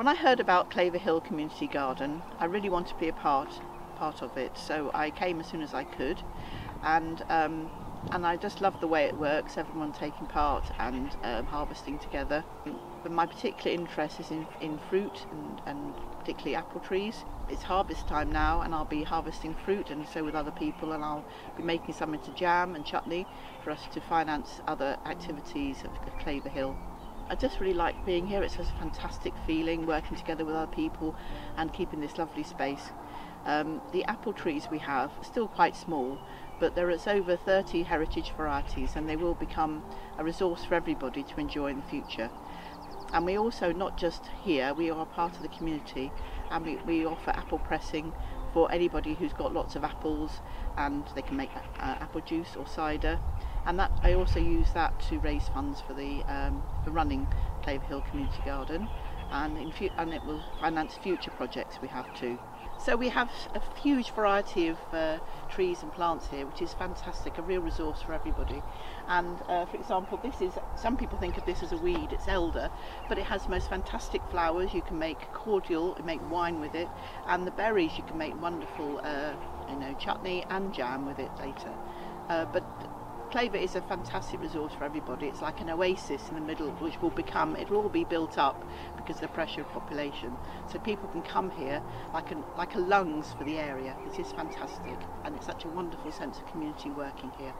When I heard about Claver Hill Community Garden, I really wanted to be a part part of it. So I came as soon as I could, and um, and I just love the way it works. Everyone taking part and um, harvesting together. But my particular interest is in, in fruit and, and particularly apple trees. It's harvest time now, and I'll be harvesting fruit, and so with other people, and I'll be making some into jam and chutney for us to finance other activities of, Claver Hill. I just really like being here. It's just a fantastic feeling working together with other people and keeping this lovely space. Um, the apple trees we have are still quite small, but there is over 30 heritage varieties and they will become a resource for everybody to enjoy in the future. And we also, not just here, we are part of the community and we, we offer apple pressing for anybody who's got lots of apples and they can make uh, apple juice or cider. And that I also use that to raise funds for the um, for running Claver Hill Community Garden and, and it will finance future projects we have too. So we have a huge variety of uh, trees and plants here, which is fantastic, a real resource for everybody. And uh, for example, this is, some people think of this as a weed, it's elder, but it has most fantastic flowers. You can make cordial, make wine with it, and the berries you can make wonderful, uh, you know, chutney and jam with it later. Uh, but Claver is a fantastic resource for everybody. It's like an oasis in the middle, which will become, it will all be built up because of the pressure of population. So people can come here like a, like a lungs for the area. It is fantastic and it's such a wonderful sense of community working here.